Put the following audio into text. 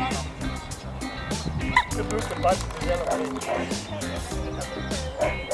You move the button to the other way.